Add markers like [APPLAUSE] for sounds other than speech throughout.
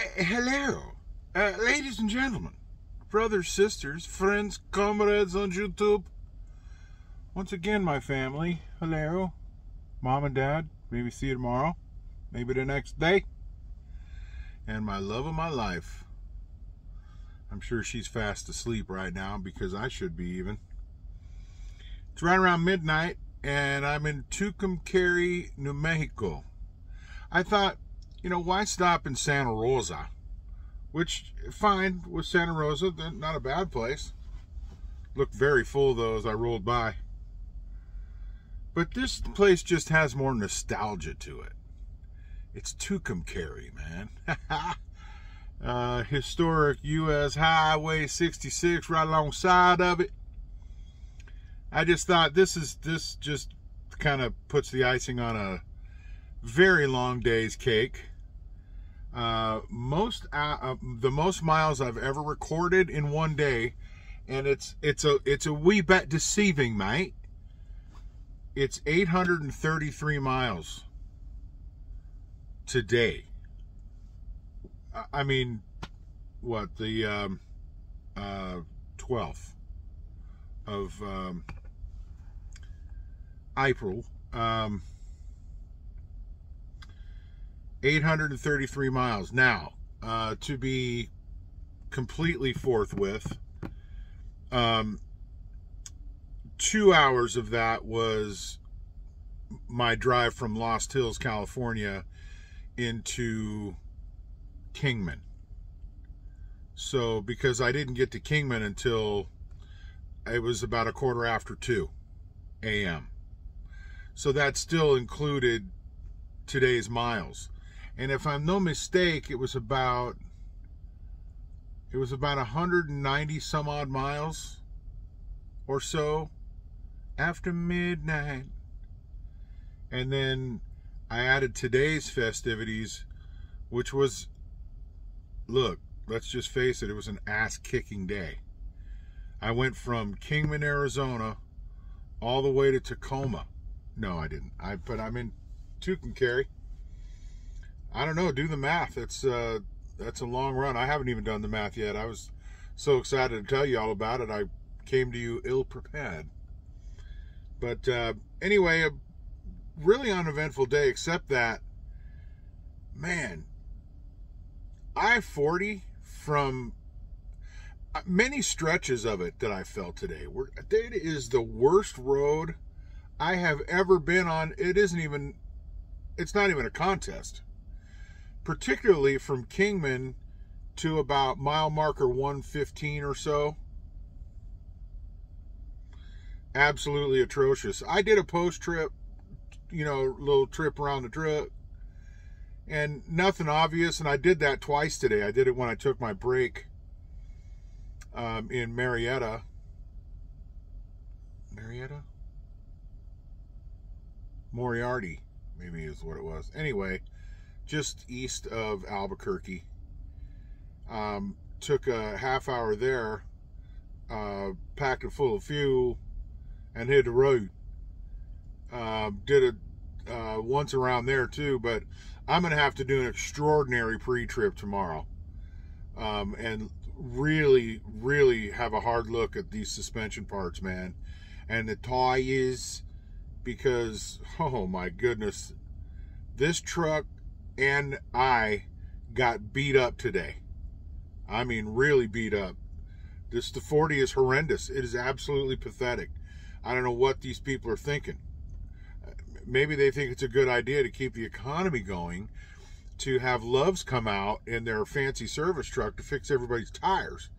Hello, uh, ladies and gentlemen, brothers, sisters, friends, comrades on YouTube. Once again, my family, hello, mom and dad. Maybe see you tomorrow, maybe the next day. And my love of my life. I'm sure she's fast asleep right now because I should be even. It's right around midnight, and I'm in Tucumcari, New Mexico. I thought, you know, why stop in Santa Rosa? Which, fine, with Santa Rosa, not a bad place. Looked very full, though, as I rolled by. But this place just has more nostalgia to it. It's Tucumcari, man. [LAUGHS] uh, historic U.S. Highway 66 right alongside of it. I just thought this is this just kind of puts the icing on a very long day's cake. Uh, most uh, uh, the most miles I've ever recorded in one day, and it's it's a it's a wee bit deceiving, mate. It's 833 miles today. I mean, what the um, uh, 12th of um, April. Um, 833 miles. Now, uh, to be completely forthwith, um, two hours of that was my drive from Lost Hills, California, into Kingman. So, because I didn't get to Kingman until it was about a quarter after 2 a.m. So that still included today's miles. And if I'm no mistake, it was about it was about 190 some odd miles or so after midnight. And then I added today's festivities, which was look, let's just face it, it was an ass kicking day. I went from Kingman, Arizona, all the way to Tacoma. No, I didn't. I but I'm in Tucumcari. I don't know. Do the math. It's uh, that's a long run. I haven't even done the math yet. I was so excited to tell you all about it. I came to you ill prepared. But uh, anyway, a really uneventful day, except that, man, I 40 from uh, many stretches of it that I felt today. It is the worst road I have ever been on. It isn't even, it's not even a contest. Particularly from Kingman to about mile marker 115 or so. Absolutely atrocious. I did a post trip, you know, little trip around the truck and nothing obvious. And I did that twice today. I did it when I took my break um, in Marietta. Marietta? Moriarty, maybe is what it was. Anyway, just east of Albuquerque. Um, took a half hour there, uh, packed it full of fuel, and hit the road. Uh, did it uh, once around there too, but I'm going to have to do an extraordinary pre-trip tomorrow, um, and really, really have a hard look at these suspension parts, man, and the tires, because oh my goodness, this truck and I got beat up today. I mean, really beat up. This the 40 is horrendous. It is absolutely pathetic. I don't know what these people are thinking maybe they think it's a good idea to keep the economy going to have Loves come out in their fancy service truck to fix everybody's tires.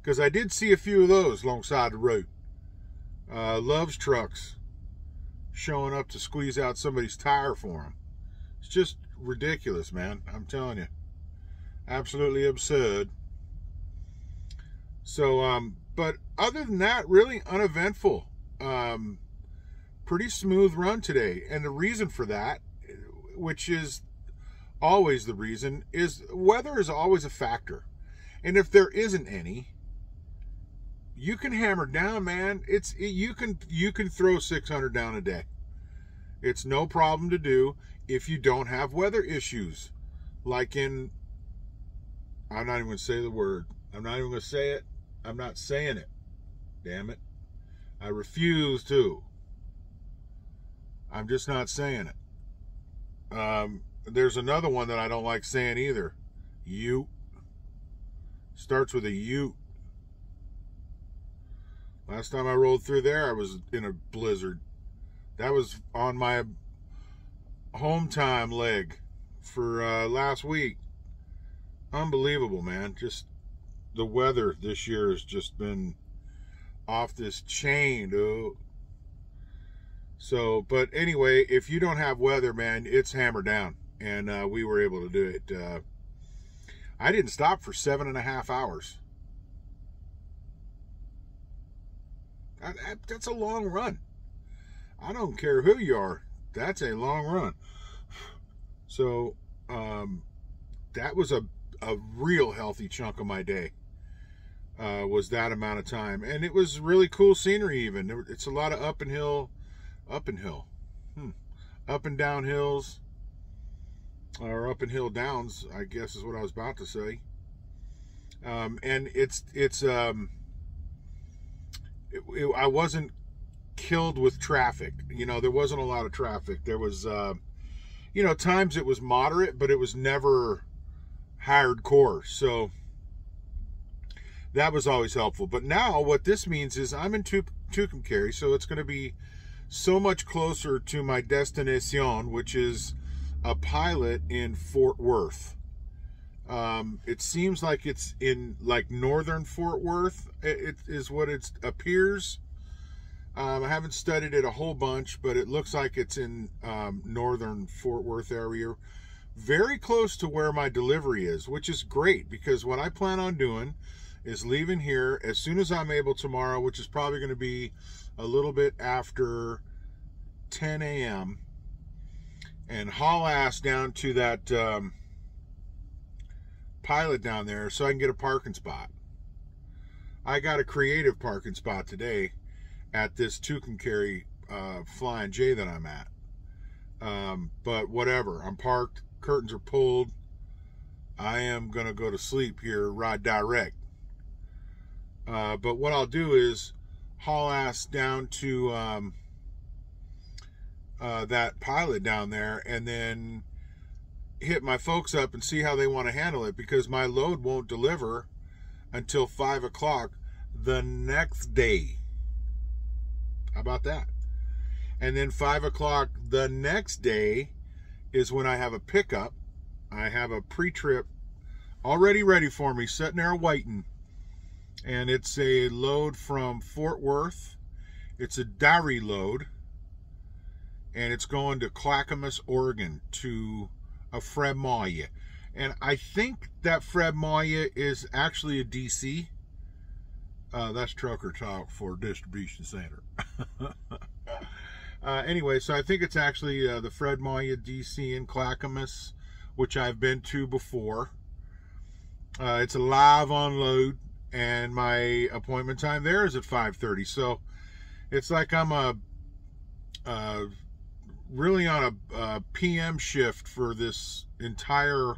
Because I did see a few of those alongside the road. Uh, Loves trucks showing up to squeeze out somebody's tire for them. It's just ridiculous, man. I'm telling you. Absolutely absurd. So, um, but other than that, really uneventful. Um, pretty smooth run today. And the reason for that, which is always the reason, is weather is always a factor. And if there isn't any, you can hammer down, man. It's you can you can throw 600 down a day. It's no problem to do if you don't have weather issues like in I'm not even going to say the word. I'm not even going to say it. I'm not saying it. Damn it. I refuse to. I'm just not saying it. Um, there's another one that I don't like saying either. Ute. Starts with a Ute. Last time I rolled through there, I was in a blizzard. That was on my home time leg for uh, last week. Unbelievable, man. Just the weather this year has just been off this chain, dude. So, but anyway, if you don't have weather, man, it's hammered down. And uh, we were able to do it. Uh, I didn't stop for seven and a half hours. That's a long run. I don't care who you are. That's a long run. [SIGHS] So, um, that was a, a real healthy chunk of my day. Uh, was that amount of time, and it was really cool scenery. Even it's a lot of up and hill, up and hill, hmm. up and down hills, or up and hill downs. I guess is what I was about to say. Um, and it's it's um, it, it, I wasn't killed with traffic. You know, there wasn't a lot of traffic. There was, uh, you know, times it was moderate, but it was never hardcore. So that was always helpful. But now what this means is I'm in Tucumcari, so it's going to be so much closer to my destination, which is a pilot in Fort Worth. Um, it seems like it's in like northern Fort Worth. It, it is what it appears. Um, I haven't studied it a whole bunch, but it looks like it's in um, northern Fort Worth area, very close to where my delivery is, which is great because what I plan on doing is leaving here as soon as I'm able tomorrow, which is probably going to be a little bit after 10 a.m. and haul ass down to that um, pilot down there so I can get a parking spot. I got a creative parking spot today at this Tucumcari uh, Flying J that I'm at. Um, but whatever, I'm parked, curtains are pulled. I am to go to sleep here, ride direct. Uh, but what I'll do is haul ass down to um, uh, that pilot down there and then hit my folks up and see how they want to handle it because my load won't deliver until 5 o'clock the next day. How about that? And then 5 o'clock the next day is when I have a pickup. I have a pre trip already ready for me, sitting there waiting and it's a load from Fort Worth. It's a dairy load, and it's going to Clackamas, Oregon, to a Fred Meyer. And I think that Fred Meyer is actually a DC. Uh, that's trucker talk for distribution center. [LAUGHS] uh, anyway, so I think it's actually uh, the Fred Meyer DC in Clackamas, which I've been to before. Uh, it's a live unload and my appointment time there is at 5:30. So it's like I'm a really on a, a, PM shift for this entire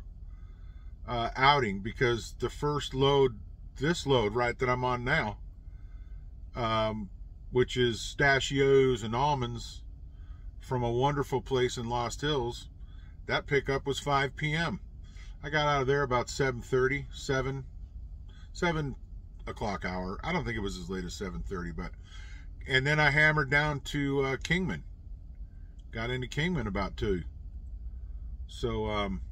uh, outing because the first load, this load right that I'm on now, um, which is stachios and almonds from a wonderful place in Lost Hills, that pickup was 5 p.m. I got out of there about 7:30, 7 seven o'clock hour. I don't think it was as late as seven thirty, but and then I hammered down to uh, Kingman. Got into Kingman about two. So um,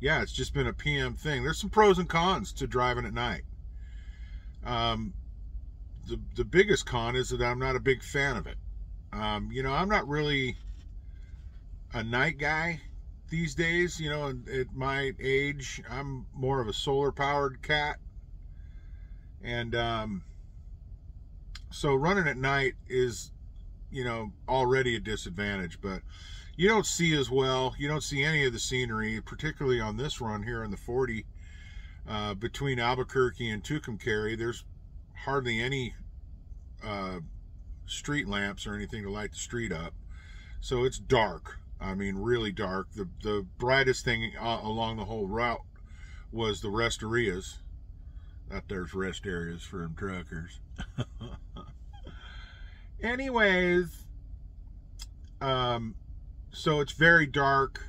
yeah, it's just been a PM thing. There's some pros and cons to driving at night. Um, the the biggest con is that I'm not a big fan of it. Um, you know, I'm not really a night guy these days, you know, at my age, I'm more of a solar powered cat. And um, so running at night is, you know, already a disadvantage, but you don't see as well. You don't see any of the scenery, particularly on this run here in the 40 uh, between Albuquerque and Tucumcari. There's hardly any uh, street lamps or anything to light the street up. So it's dark I mean, really dark. The the brightest thing uh, along the whole route was the rest areas. That there's rest areas for them truckers. [LAUGHS] Anyways, um, so it's very dark.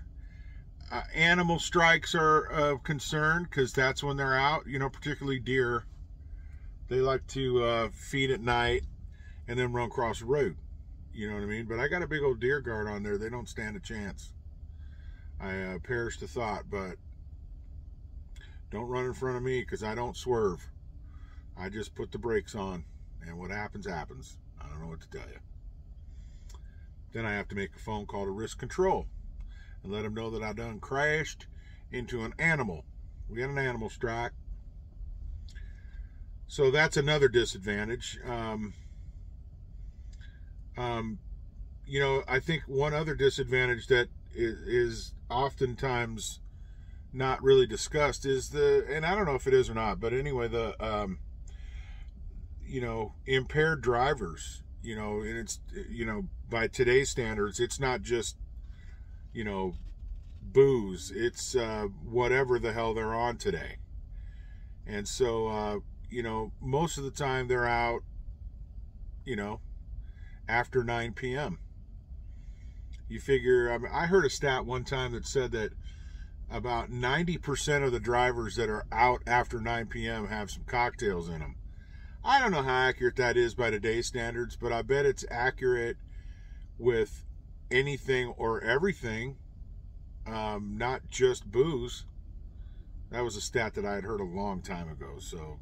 Uh, animal strikes are of concern because that's when they're out. You know, particularly deer. They like to uh, feed at night and then run across the road. You know what I mean? But I got a big old deer guard on there. They don't stand a chance. I uh, perish the thought, but don't run in front of me because I don't swerve. I just put the brakes on, and what happens, happens. I don't know what to tell you. Then I have to make a phone call to risk control and let them know that I done crashed into an animal. We had an animal strike. So that's another disadvantage. Um, um, you know, I think one other disadvantage that is, is oftentimes not really discussed is the, and I don't know if it is or not, but anyway, the, um, you know, impaired drivers, you know, and it's, you know, by today's standards, it's not just, you know, booze, it's uh, whatever the hell they're on today. And so, uh, you know, most of the time they're out, you know, after 9 p.m. You figure, I, mean, I heard a stat one time that said that about 90% of the drivers that are out after 9 p.m. have some cocktails in them. I don't know how accurate that is by today's standards, but I bet it's accurate with anything or everything, um, not just booze. That was a stat that I had heard a long time ago, so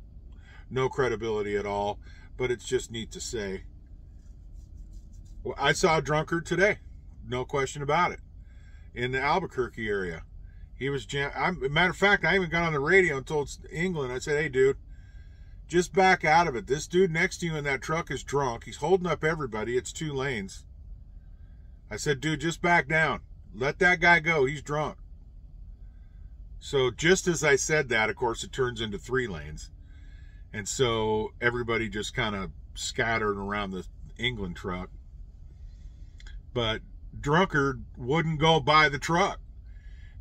no credibility at all, but it's just neat to say. Well, I saw a drunkard today, no question about it, in the Albuquerque area. He was jam. I'm, matter of fact, I even got on the radio and told England. I said, "Hey, dude, just back out of it. This dude next to you in that truck is drunk. He's holding up everybody. It's two lanes." I said, "Dude, just back down. Let that guy go. He's drunk." So just as I said that, of course, it turns into three lanes, and so everybody just kind of scattered around the England truck but drunkard wouldn't go by the truck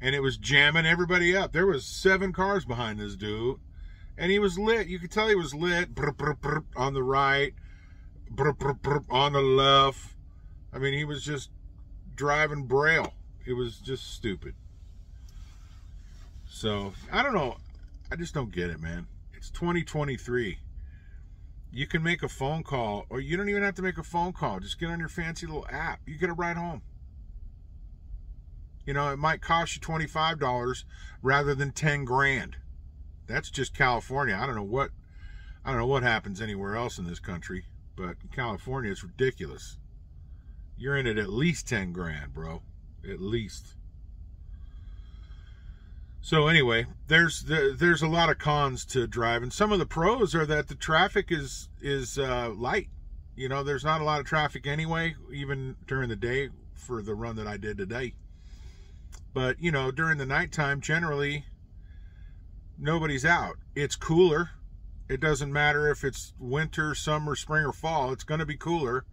and it was jamming everybody up there was seven cars behind this dude and he was lit. You could tell he was lit. Brr, brr, brr, on the right. On the left. I mean he was just driving braille. It was just stupid. So i don't know. I just don't get it man. It's 2023 you can make a phone call, or you don't even have to make a phone call. Just get on your fancy little app. You get a ride home. You know, it might cost you $25 rather than 10 grand. That's just California. I don't know what I don't know what happens anywhere else in this country, but California it's ridiculous. You're in it at least 10 grand, bro. At least. So anyway, there's there's a lot of cons to driving. Some of the pros are that the traffic is is uh, light. You know, there's not a lot of traffic anyway, even during the day for the run that I did today. But you know, during the nighttime, generally nobody's out. It's cooler. It doesn't matter if it's winter, summer, spring, or fall. It's going to be cooler.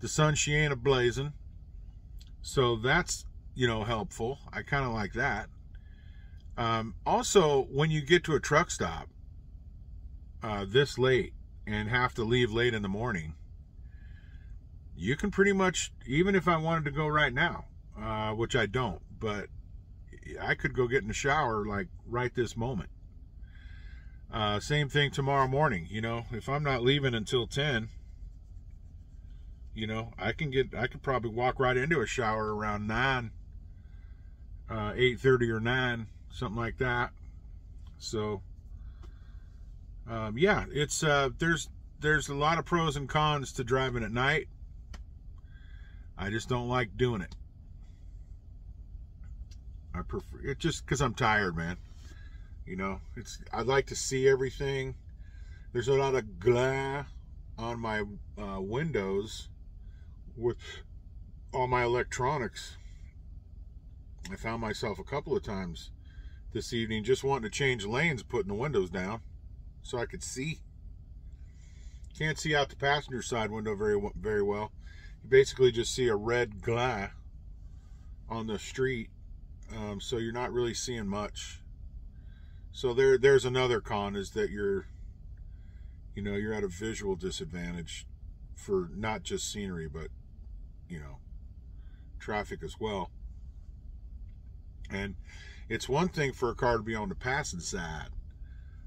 The sun she ain't a blazing. So that's you know helpful. I kind of like that. Um, also, when you get to a truck stop uh, this late and have to leave late in the morning, you can pretty much, even if I wanted to go right now, uh, which I don't, but I could go get in the shower like right this moment. Uh, same thing tomorrow morning. You know, if I'm not leaving until 10, you know, I can get, I could probably walk right into a shower around 9, uh, 8.30 or 9 something like that. So, um, yeah, it's uh, there's there's a lot of pros and cons to driving at night. I just don't like doing it. I prefer it just because I'm tired, man. You know, it's I like to see everything. There's a lot of glare on my uh, windows with all my electronics. I found myself a couple of times this evening just wanting to change lanes putting the windows down so I could see. Can't see out the passenger side window very very well. You basically just see a red glare on the street, um, so you're not really seeing much. So there, there's another con is that you're, you know, you're at a visual disadvantage for not just scenery, but, you know, traffic as well. And it's one thing for a car to be on the passing side,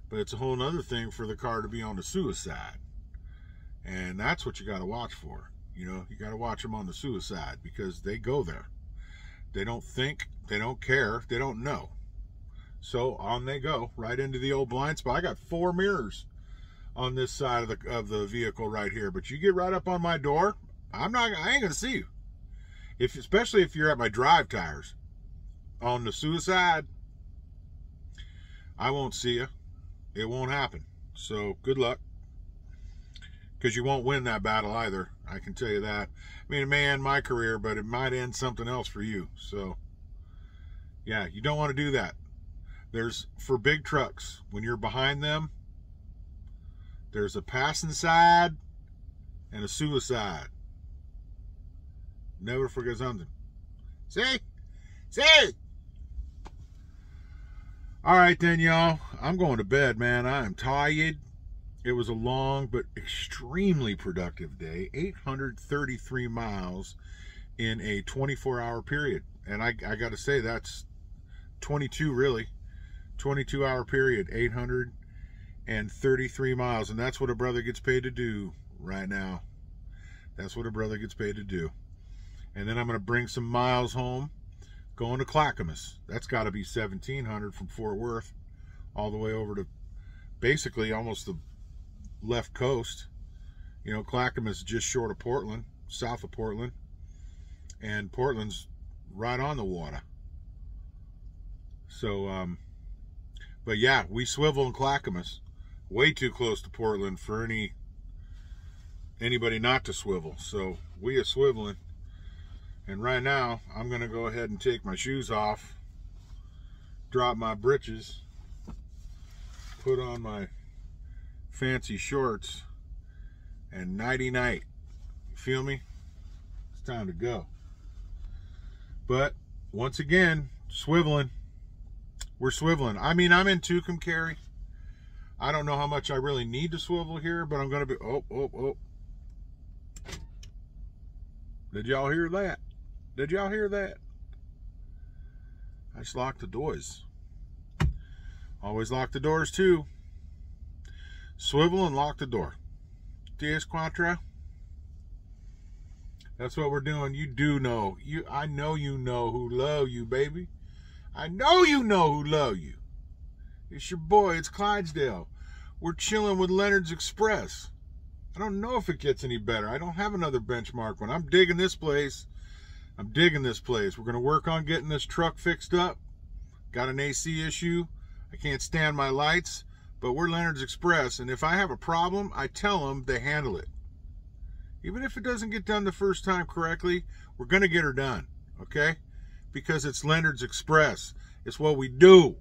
but it's a whole other thing for the car to be on the suicide. And that's what you got to watch for. You know, you got to watch them on the suicide because they go there. They don't think, they don't care, they don't know. So on they go, right into the old blind spot. I got four mirrors on this side of the of the vehicle right here, but you get right up on my door, I'm not I ain't gonna see you. If especially if you're at my drive tires on the suicide, I won't see you. It won't happen. So good luck. Because you won't win that battle either. I can tell you that. I mean, it may end my career, but it might end something else for you. So, yeah, you don't want to do that. There's, for big trucks, when you're behind them, there's a passing side and a suicide. Never forget something. See? See? All right, then, y'all. I'm going to bed, man. I am tired. It was a long but extremely productive day. 833 miles in a 24 hour period. And I, I got to say, that's 22 really. 22 hour period, 833 miles. And that's what a brother gets paid to do right now. That's what a brother gets paid to do. And then I'm going to bring some miles home going to Clackamas. That's got to be 1700 from Fort Worth all the way over to basically almost the left coast. You know, Clackamas is just short of Portland, south of Portland. And Portland's right on the water. So, um, but yeah, we swivel in Clackamas. Way too close to Portland for any anybody not to swivel. So we are swiveling. And right now, I'm going to go ahead and take my shoes off, drop my britches, put on my fancy shorts, and nighty night. You feel me? It's time to go. But once again, swiveling. We're swiveling. I mean, I'm in Tucumcari. I don't know how much I really need to swivel here, but I'm going to be. Oh, oh, oh. Did y'all hear that? Did y'all hear that? I just locked the doors. Always lock the doors too. Swivel and lock the door. Diaz Quattro. That's what we're doing. You do know. You I know you know who love you, baby. I know you know who love you. It's your boy, it's Clydesdale. We're chilling with Leonard's Express. I don't know if it gets any better. I don't have another benchmark one. I'm digging this place. I'm digging this place. We're going to work on getting this truck fixed up. Got an AC issue. I can't stand my lights, but we're Leonard's Express, and if I have a problem, I tell them they handle it. Even if it doesn't get done the first time correctly, we're going to get her done, okay? Because it's Leonard's Express. It's what we do.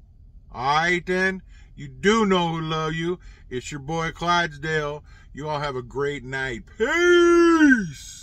All right, then? You do know who love you. It's your boy Clydesdale. You all have a great night. Peace!